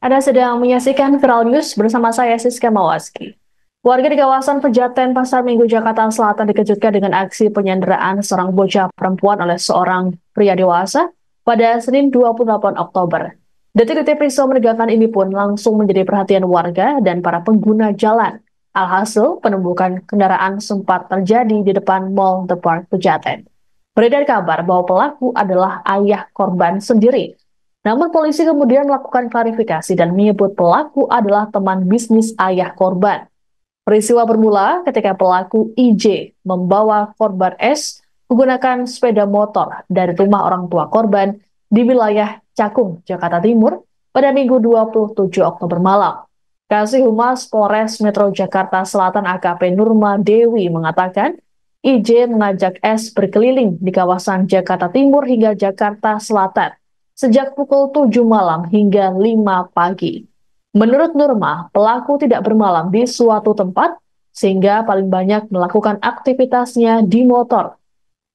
Anda sedang menyaksikan Viral News bersama saya Siska Mawaski. Warga di kawasan Pejaten Pasar Minggu Jakarta Selatan dikejutkan dengan aksi penyanderaan seorang bocah perempuan oleh seorang pria dewasa pada Senin 28 Oktober. Detik-detik pisau menegakkan ini pun langsung menjadi perhatian warga dan para pengguna jalan. Alhasil, penumbukan kendaraan sempat terjadi di depan Mall The Park Pejaten. Beredar kabar bahwa pelaku adalah ayah korban sendiri namun polisi kemudian melakukan klarifikasi dan menyebut pelaku adalah teman bisnis ayah korban. Peristiwa bermula ketika pelaku IJ membawa korban S menggunakan sepeda motor dari rumah orang tua korban di wilayah Cakung, Jakarta Timur pada Minggu 27 Oktober malam. Kasih Humas Polres Metro Jakarta Selatan AKP Nurma Dewi mengatakan IJ mengajak S berkeliling di kawasan Jakarta Timur hingga Jakarta Selatan sejak pukul 7 malam hingga 5 pagi. Menurut Nurma, pelaku tidak bermalam di suatu tempat sehingga paling banyak melakukan aktivitasnya di motor.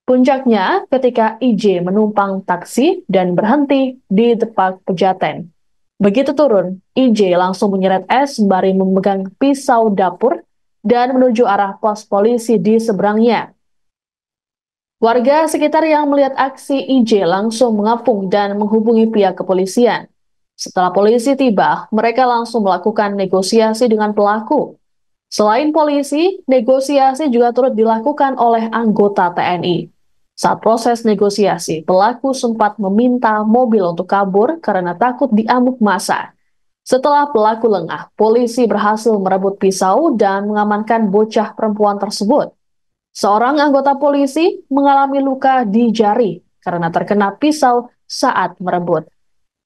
Puncaknya ketika IJ menumpang taksi dan berhenti di depan pejaten. Begitu turun, IJ langsung menyeret S sembari memegang pisau dapur dan menuju arah pos polisi di seberangnya. Warga sekitar yang melihat aksi IJ langsung mengapung dan menghubungi pihak kepolisian. Setelah polisi tiba, mereka langsung melakukan negosiasi dengan pelaku. Selain polisi, negosiasi juga turut dilakukan oleh anggota TNI. Saat proses negosiasi, pelaku sempat meminta mobil untuk kabur karena takut diamuk masa. Setelah pelaku lengah, polisi berhasil merebut pisau dan mengamankan bocah perempuan tersebut. Seorang anggota polisi mengalami luka di jari karena terkena pisau saat merebut.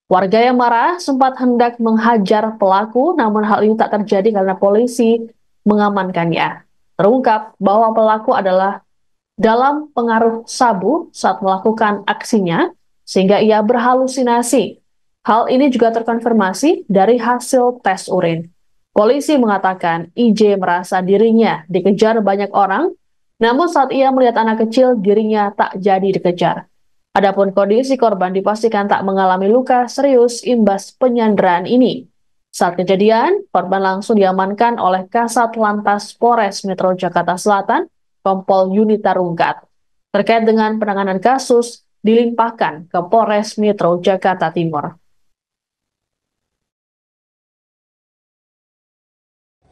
Warga yang marah sempat hendak menghajar pelaku, namun hal ini tak terjadi karena polisi mengamankannya. Terungkap bahwa pelaku adalah dalam pengaruh sabu saat melakukan aksinya, sehingga ia berhalusinasi. Hal ini juga terkonfirmasi dari hasil tes urin. Polisi mengatakan IJ merasa dirinya dikejar banyak orang namun saat ia melihat anak kecil, dirinya tak jadi dikejar. Adapun kondisi korban dipastikan tak mengalami luka serius imbas penyanderaan ini. Saat kejadian, korban langsung diamankan oleh Kasat Lantas Polres Metro Jakarta Selatan, Kompol Yunita Rungkat. Terkait dengan penanganan kasus, dilimpahkan ke Polres Metro Jakarta Timur.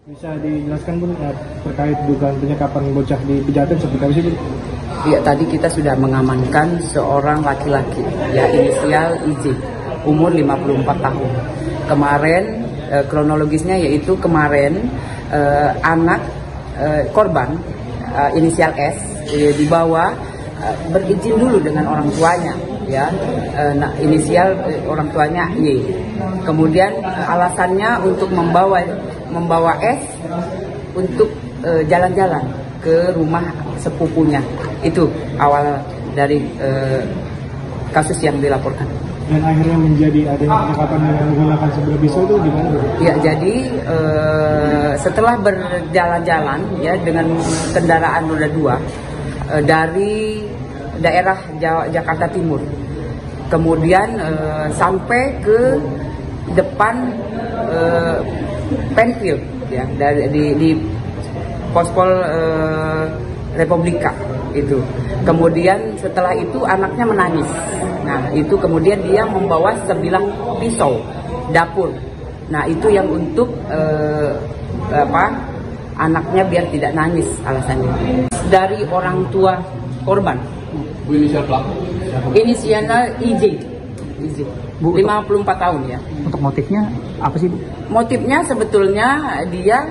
Bisa dijelaskan pun ya, terkait dugaan penyekapan bocah di Pejaten seperti apa sih Bu? Ya, tadi kita sudah mengamankan seorang laki-laki, ya inisial IJ, umur 54 tahun. Kemarin eh, kronologisnya yaitu kemarin eh, anak eh, korban eh, inisial S eh, dibawa eh, berizin dulu dengan orang tuanya ya eh, nah inisial eh, orang tuanya Y kemudian eh, alasannya untuk membawa membawa S untuk eh, jalan-jalan uh, ke rumah sepupunya. Itu awal dari uh, kasus yang dilaporkan. Dan akhirnya menjadi adanya penyekapan yang menggunakan sebelah pisau itu gimana? Ya, jadi uh, setelah berjalan-jalan ya dengan kendaraan roda dua uh, dari daerah Jakarta Timur, kemudian uh, sampai ke depan uh, Penfield ya dari di, di Pospol uh, Republika itu. Kemudian setelah itu anaknya menangis. Nah, itu kemudian dia membawa sebilah pisau dapur. Nah, itu yang untuk apa? Anaknya biar tidak nangis alasannya. Dari orang tua korban. Inisial pelaku? Inisialnya IJ. IJ. Bu, 54 tahun ya. Untuk motifnya apa sih Bu? Motifnya sebetulnya dia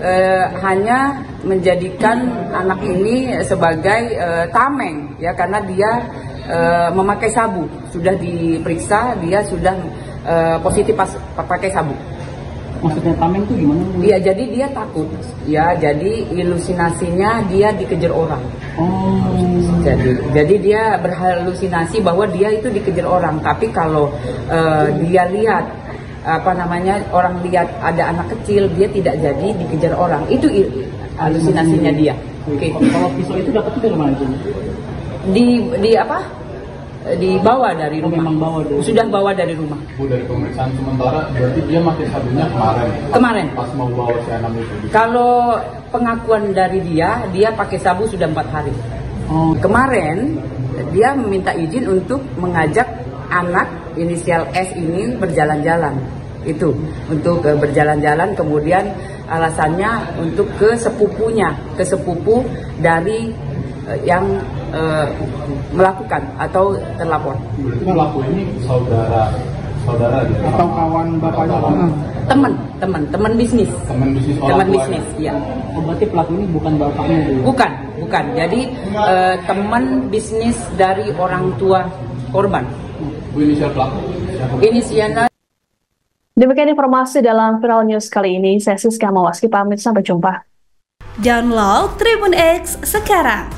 eh, hanya menjadikan anak ini sebagai eh, tameng ya karena dia eh, memakai sabu. Sudah diperiksa dia sudah eh, positif pas pakai sabu. Maksudnya tameng itu gimana? Iya, jadi dia takut. Ya, jadi ilusinasinya dia dikejar orang. Oh. Jadi, jadi dia berhalusinasi bahwa dia itu dikejar orang. Tapi kalau uh, dia lihat apa namanya orang lihat ada anak kecil, dia tidak jadi dikejar orang. Itu halusinasinya dia. Oke. Okay. Kalau pisau itu dapetnya dari mana? Di di apa? Dibawa dari rumah. Memang bawa dari Sudah bawa dari rumah. Bu dari pemeriksaan sementara berarti dia pakai sabunya kemarin. Kemarin. Pas mau bawa si enam itu. Kalau pengakuan dari dia, dia pakai sabu sudah empat hari. Oh, Kemarin dia meminta izin untuk mengajak anak inisial S ini berjalan-jalan. Itu untuk eh, berjalan-jalan kemudian alasannya untuk ke sepupunya, ke sepupu dari eh, yang eh, melakukan atau terlapor. Berarti pelaku ini saudara saudara gitu. atau kawan bapaknya Pak? Teman, teman, teman bisnis. Teman bisnis Teman bisnis, ya. Oh, berarti pelaku ini bukan bapaknya dulu. Bukan, bukan. Jadi eh, teman bisnis dari orang tua korban. Bu inisial pelaku. Siapa? Inisialnya Demikian informasi dalam Viral News kali ini. Saya Siska Mawaski pamit, sampai jumpa. Download Tribun X sekarang.